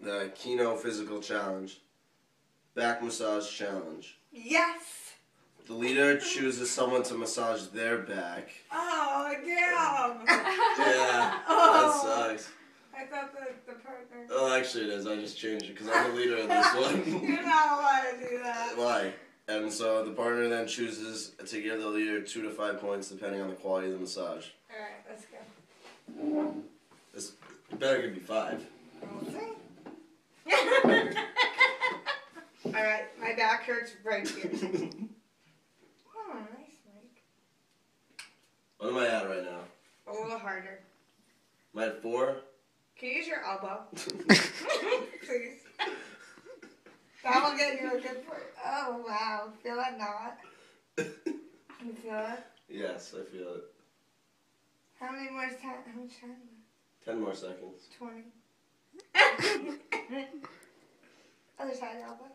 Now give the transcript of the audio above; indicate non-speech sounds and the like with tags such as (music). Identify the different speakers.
Speaker 1: the Kino Physical Challenge, Back Massage Challenge.
Speaker 2: Yes.
Speaker 1: The leader chooses someone to massage their back.
Speaker 2: Oh damn.
Speaker 1: Yeah, (laughs)
Speaker 2: Oh.
Speaker 1: that sucks.
Speaker 2: I thought the the partner.
Speaker 1: Oh, actually, it is. I just changed it because I'm the leader of this (laughs) one.
Speaker 2: You're not allowed to do that.
Speaker 1: Why? And so the partner then chooses to give the leader two to five points depending on the quality of the massage.
Speaker 2: All right, let's go.
Speaker 1: This better give me five.
Speaker 2: Back hurts right here. (laughs) Oh, nice, Mike.
Speaker 1: what am I at right now?
Speaker 2: A little harder.
Speaker 1: Am I at four?
Speaker 2: Can you use your elbow, (laughs) (laughs) please? That will get you a good point. Oh wow, feel that knot? Can you feel it?
Speaker 1: yes, I feel it.
Speaker 2: How many more time? How much time?
Speaker 1: Ten more seconds.
Speaker 2: Twenty. Other side of elbow.